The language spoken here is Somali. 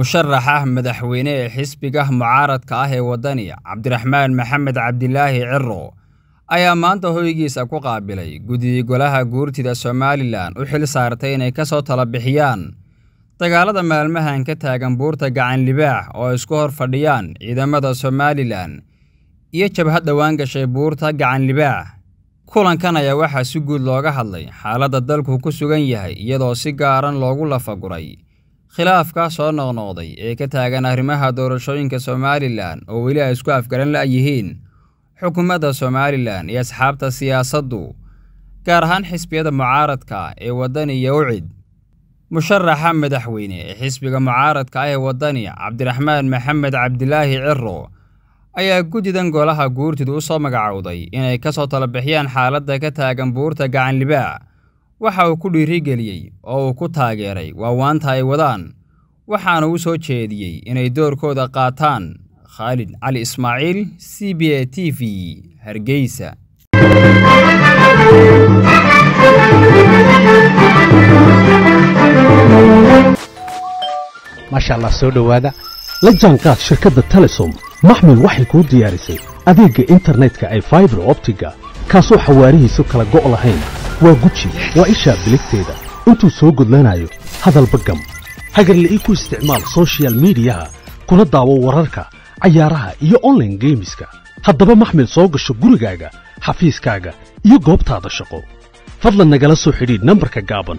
musharaxa madaxweyne ee xisbiga mucaaradka ah ee waddani cabdiraxmaan maxamed cabdilaahi ciro ayaa maanta hoygiisa ku qaabilay guddiga golaha guurtida somalilan u xil saartay inay ka soo tala bixiyaan dagaalada maalmahan ka taagan buurta gacan libaax oo isku hor fadhiyaan ciidamada somalilan iyo jabhad dhowaan gashay buurta gacan libaax kulankan ayaa waxaa si guud looga hadlay xaaladda dalku ku sugan yahay iyadoo si gaaran loogu lafaguray khilaafka soo noqnoqday ee ka taagan arrimaha doorashooyinka somalilan oo weli ay isku afgaran la'yihiin xukuumadda somalilan iyo asxaabta siyaasaddu gaar ahaan xisbiyada mucaaradka ee waddani iyo ucid. Musharaxa madaxweyne ee xisbiga mucaaradka ah ee waddani cabdiraxmaan maxamed cabdilaahi ciro ayaa guddidan golaha guurtidu u soo magacowday inay ka soo tala bixiyaan xaaladda ka taagan buurta gacan libaax waxa uu ku dhiirigeliyey oo uu ku taageeray waawaanta ay wadaan. Waxaana u soo jeediyey inay doorkooda qaataan khaalid cali ismaaciil c b a t v hargeysa. Maasha allah soo dhowaada. La jaanqaad shirkadda telesom. Maxmil waxay kuu diyaarisay adeegga internetka ay faibar optiga kaasoo xawaarihiisu kala go' lahayn waa guji waa ishaa biligteeda. Intuu soo gudlanayo hadalba gam hagarle ii ku isticmaal sochial midiyaha kuna daawo wararka cayaaraha iyo onlaine geemiska haddaba maxmil soo gasho gurigaaga xafiiskaaga iyo goobtaada shaqo. Fadlan nagala soo xidhiidh nambarka gaaban